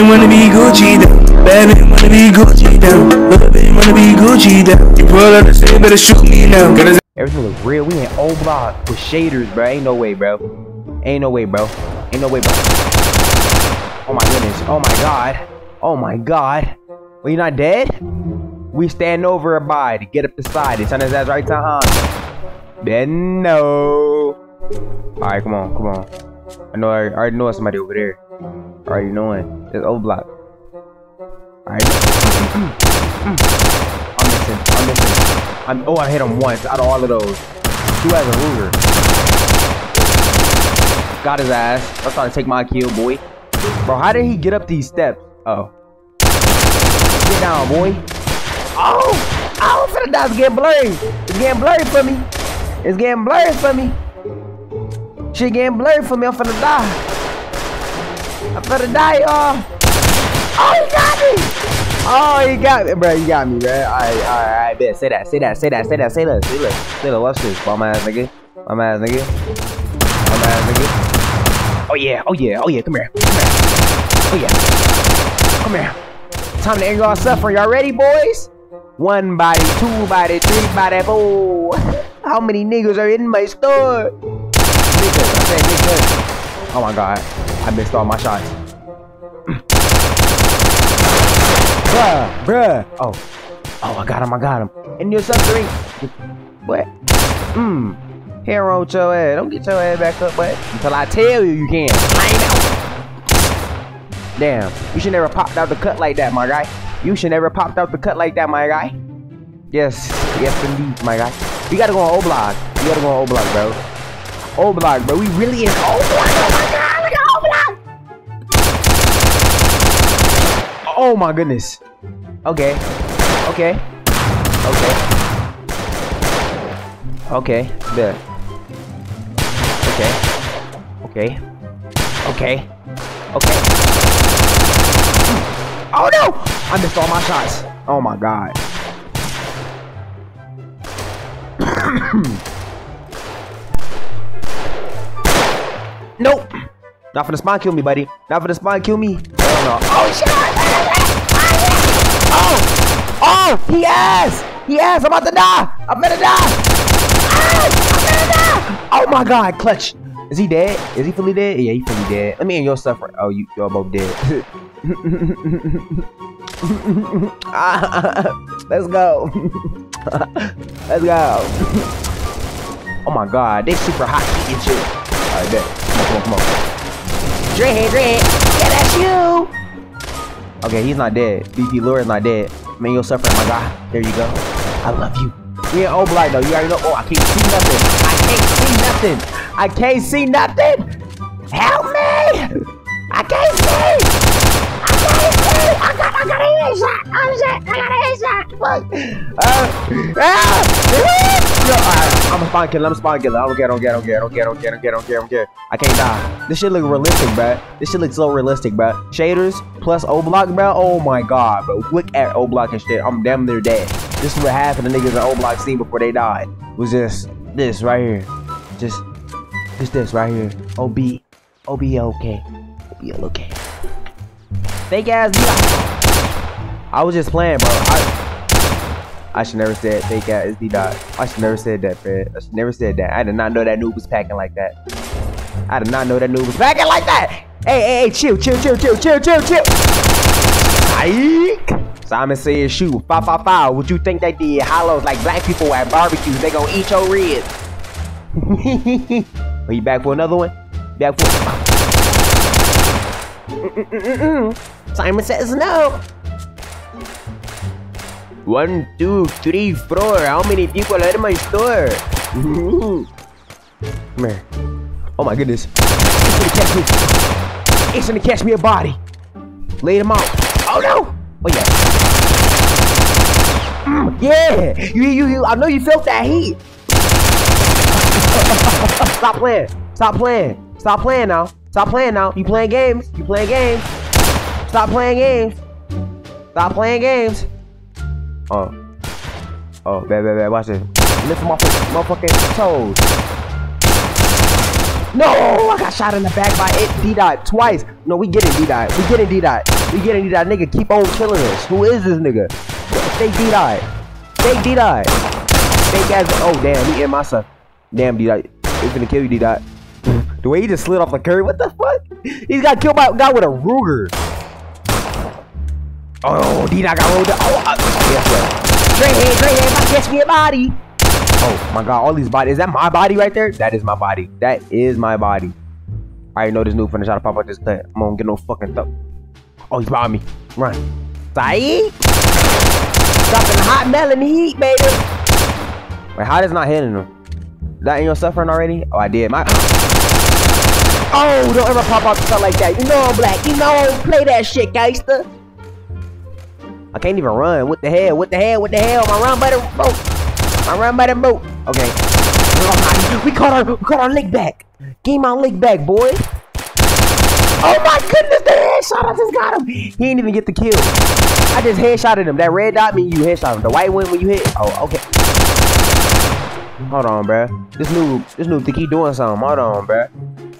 wanna be Gucci though. Bad bitch wanna be Gucci though. Little wanna be Gucci though. You pull the better shoot me now. Everything look real. We in O block with shaders, bro. Ain't no way, bro. Ain't no way, bro. Ain't no way, bro. Oh my goodness. Oh my god. Oh my god. Well, you not dead? We stand over a by to get up the side. It's on his ass right to Han. Then no. Alright, come on, come on. I know I already know somebody over there. Already knowing. It's O block. Alright. I'm missing. I'm missing. I'm oh I hit him once out of all of those. Who has a Ruger? Got his ass. I'm trying to take my kill, boy. Bro, how did he get up these steps? Oh. Get down, boy. Oh! Oh, I'm finna die. It's getting blurry. It's getting blurry for me. It's getting blurry for me. Shit getting blurry for me. I'm finna die. I'm finna die, y'all. Oh, he got me! Oh, he got me, bro. You got me, bro. Alright, alright, alright, bet. Say that, say that, say that, say that, say that, say that, say that. Watch this, bum ass nigga. Bum ass nigga. Bum ass nigga. Oh yeah, oh yeah, oh yeah. Come here, come here. Oh yeah. Come here. Time to end y'all suffering. Y'all ready, boys? One body, two body, three body, four. How many niggas are in my store? Niggas, I said niggas. Oh my god, I missed all my shots. bruh, bruh. Oh, oh, I got him, I got him. And you're suffering. What? Mmm. Hair on your ass. Don't get your ass back up, but until I tell you you can. Damn, you should never popped out the cut like that, my guy. You should never popped out the cut like that, my guy. Yes, yes indeed, my guy. We gotta go on O block. We gotta go on O block, bro. O block, bro. We really in O block. Oh Oh my goodness. Okay. Okay. Okay. Okay. There. Okay. Okay. Okay. Okay. Oh no! I missed all my shots. Oh my god. nope. Not for the spawn kill me, buddy. Not for the spawn kill me. Oh no. Oh shit! Oh! Oh! He has! He has! I'm about to die! I'm gonna die! Ah! I'm gonna die! Oh my god, clutch! Is he dead? Is he fully dead? Yeah, he fully dead. Let me and your stuff. Oh, you y'all both dead. Let's go. Let's go. oh my god, they super hot and shit. Alright, bet. Come on, come on, come on. Dread, Dread. Yeah, that's you. Okay, he's not dead. BP Lure is not dead. Man, you're suffering, my guy. There you go. I love you. We ain't O block though. You already know. Oh, I can't see nothing. I can't see nothing. I can't see nothing. Help me! I can't see. I can't see. I got, I got a headshot. Oh shit! I got a headshot. Fuck. Uh, ah, spawn kill. Let me spawn kill. I don't care. I don't care. I don't care. I don't care. I don't care. I don't care. I don't care. I, don't care. I can't die. This shit look realistic, bruh. This shit looks so realistic, bruh. Shaders plus O block, bruh. Oh my god, bro. Look at O block and shit. I'm damn near dead. This is what happened. of the niggas in O block seen before they died. Was just this right here. Just, just this right here. OB, OB okay. OB okay. Fake ass. I was just playing, bro. I I should never said fake ass D dot. I should never said that, Fred. I should never said that. I did not know that noob was packing like that. I did not know that noob was packing like that. Hey, hey, hey, chill, chill, chill, chill, chill, chill, chill. Ike. Simon says shoot. Five, five, five. Would you think they did hollows like black people at barbecues? They gonna eat your ribs. Are you back for another one? Back for. Mm, mm, mm, Simon says no. One, two, three, four. How many people are in my store? Come here. Oh my goodness. It's gonna catch me. It's gonna catch me a body. Lay him out. Oh no! Oh yeah. Mm, yeah! You, you, you, I know you felt that heat. Stop playing. Stop playing. Stop playing now. Stop playing now. You playing games. You playing games. Stop playing games. Stop playing games. Oh. Oh, bad, bad, bad. Watch this. Lift motherfucking toes. No, I got shot in the back by it D dot twice. No, we getting D dot. We getting D dot. We getting D dot. Nigga, keep on killing us. Who is this nigga? Fake D dot. Fake D dot. Fake ass. Oh damn, he in my son. Damn D dot. He's gonna kill you D dot. The way he just slid off the curb. What the fuck? He's got killed by a guy with a Ruger. Oh, D I got rolled up. Oh, uh, yes, sir. Head, straight head. Catch me a body. Oh my god, all these bodies. Is that my body right there? That is my body. That is my body. I already know this new finna try to pop out this clip. I'm gonna get no fucking thump. Oh, he's behind me. Run. Saeed! Dropping hot melon heat, baby. Wait, how does not hitting him? That ain't your suffering already? Oh, I did. My. Oh, don't ever pop out stuff like that. You know I'm black. You know I don't play that shit, gangster. I can't even run. What the hell? What the hell? What the hell? My run by the boat. My run by the boat. Okay. We caught our we caught our leg back. Give my leg back, boy. Oh my goodness, the headshot! I just got him. He didn't even get the kill. I just headshotted him. That red dot mean you headshot him. The white one when you hit. Oh, okay. Hold on, bruh. This new this new think he doing something. Hold on, bruh.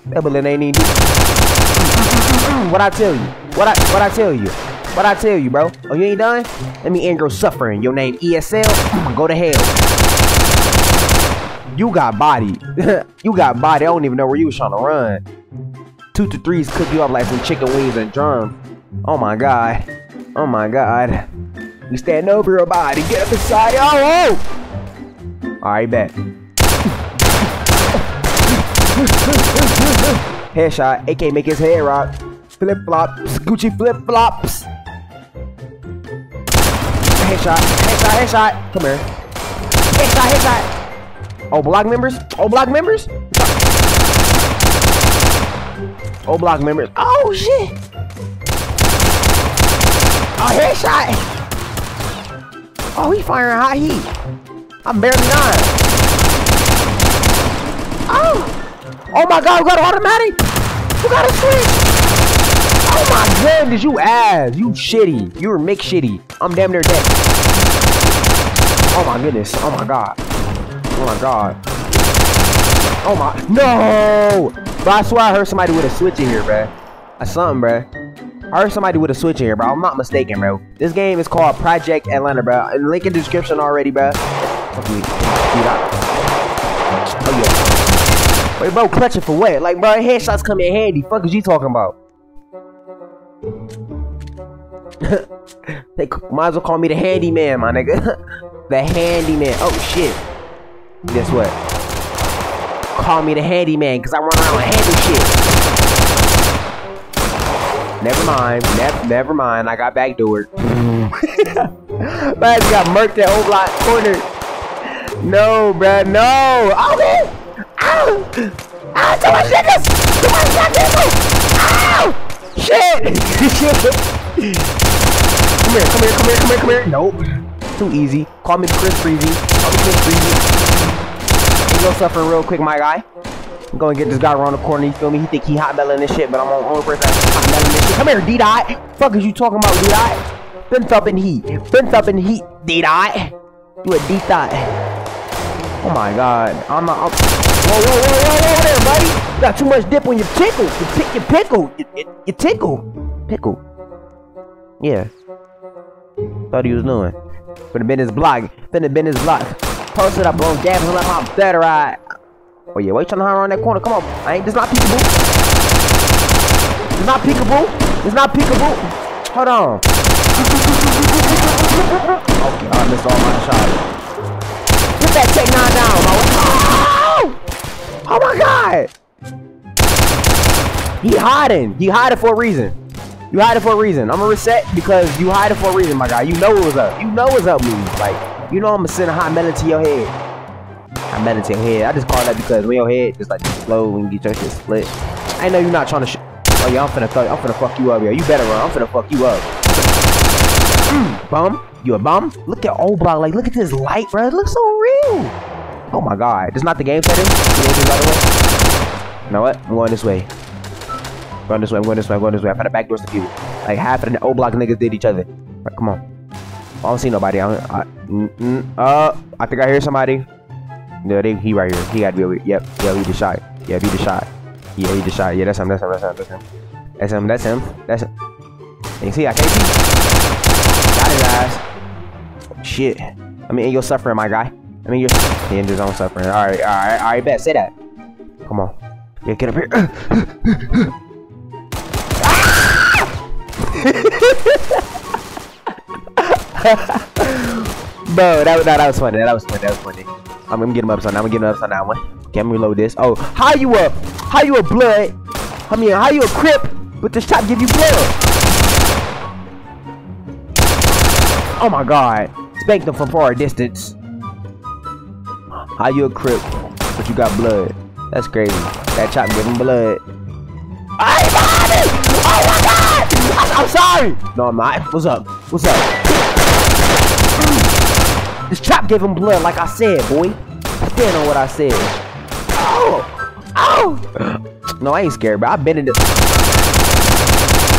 That bullet ain't even what I tell you? What I what I tell you? What I tell you, bro? Oh, you ain't done? Let me end your suffering. Your name ESL? Go to hell. You got body. you got body. I don't even know where you was trying to run. Two to threes cook you up like some chicken wings and drum. Oh my god. Oh my god. You stand over your body. Get up inside. Oh, oh. Alright, bet. Headshot. AK make his head rock. Flip flops. Gucci flip flops. Headshot. Headshot. Headshot. Come here. Headshot. Headshot. Oh, block members? Oh, block members? Oh, block members. Oh, shit. Oh, headshot. Oh, he firing hot heat. I'm barely dying. Oh. Oh, my God. We got automatic. We got a switch. Oh, my goodness. You ass. You shitty. You were mixed shitty. I'm damn near dead. Oh, my goodness. Oh, my God. Oh my god. Oh my no! But I swear I heard somebody with a switch in here, bruh. That's something, bruh. I heard somebody with a switch in here, bro. I'm not mistaken, bro. This game is called Project Atlanta, bro. Link in the description already, bro. Oh yeah. Wait, bro, clutching for what? Like, bro, headshots come in handy. Fuck is you talking about? they might as well call me the handyman, my nigga. the handyman. Oh shit. Guess what? Call me the handyman, cause I run around and handle shit. Never mind. Never, never mind. I got backdoored. Man, got murked that O block corner. No, bruh. No. Oh, man. Ow. Ow, too much niggas. Too much niggas. Ow. Shit. Come here, come here, come here, come here, come here. Nope. Too easy. Call me Chris Freezy. Call me Chris Freezy. Go suffering real quick, my guy. I'm going to get this guy around the corner. You feel me? He think he hot belling this shit, but I'm on only person hot belling this shit. Come here, D dot. Fuck is you talking about, D dot? Been up in heat. Been up in heat, D dot. You a D dot. Oh my god. I'm not. I'm... Whoa, whoa, whoa, whoa, whoa, there, buddy. You got too much dip on your tickle. You, pick, you pickle. You, you, you tickle. Pickle. Yeah. Thought he was doing. Have been his block. Have been his block. Posted up on Gavin like my better ride. Oh yeah, wait trying to hide around that corner. Come on. I ain't this not peekaboo. It's not peekaboo. It's not peekaboo. Hold on. okay, I missed all my shots. Get that Tech 9 down, Oh! oh my god! He hiding. He hiding for a reason. You hide it for a reason. I'm gonna reset because you hide it for a reason, my guy. You know what was up. You know what's up, me. Like, you know I'm gonna send a hot melon to your head. Hot melon to your head. I just call that because when your head just like slow when you get your shit split. I know you're not trying to sh Oh yeah, I'm finna throw I'm finna fuck you up, yeah. You better run. I'm finna fuck you up. Mm, bum. You a bum? Look at O block. Like, look at this light, bro. It looks so real. Oh my god. This not the game setting? You know what? I'm going this way. Going this way. I'm going this way. I'm going this way. I found the back doors to people. Like half of the O block niggas did each other. Right, come on. I don't see nobody. I, I, mm, mm, uh, I think I hear somebody. No, they, he right here. He got to be over here. Yep, yeah, he the shot. Yeah, he the shot. Yeah, he just shot. Yeah, that's him. That's him. That's him. That's him. That's him. That's him. That's him. You see, I can't see. Got his ass. Shit. I mean, you're suffering, my guy. I mean, you're in his own suffering. All right, all right, all right. Bet. Say that. Come on. Yeah, get up here. Bro, that, that, that was funny. That was funny. That was funny. I'm gonna get him upside down. I'm gonna get him up upside down. One. I'm gonna reload this. Oh, how you up? How you a blood? I mean, how you a crip? But this chop give you blood. Oh my god. Spanked them from far distance. How you a crip? But you got blood. That's crazy. That chop give him blood. I Oh my god! I'm, I'm sorry! No, I'm not. What's up? What's up? This chop gave him blood, like I said, boy. Stand on what I said. Oh! Oh! No, I ain't scared, bro. I've been in this.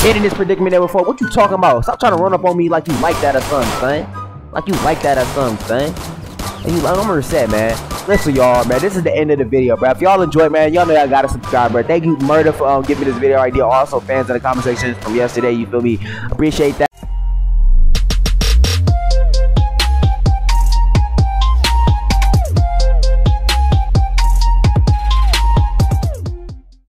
Been in this predicament there before. What you talking about? Stop trying to run up on me like you like that or something, son. Like you like that or something, son. And you, I'm upset, man. Listen, y'all, man. This is the end of the video, bro. If y'all enjoyed, man, y'all know y'all gotta subscribe, bro. Thank you, Murder, for um, giving me this video idea. Also, fans in the comment section from yesterday, you feel me? Appreciate that.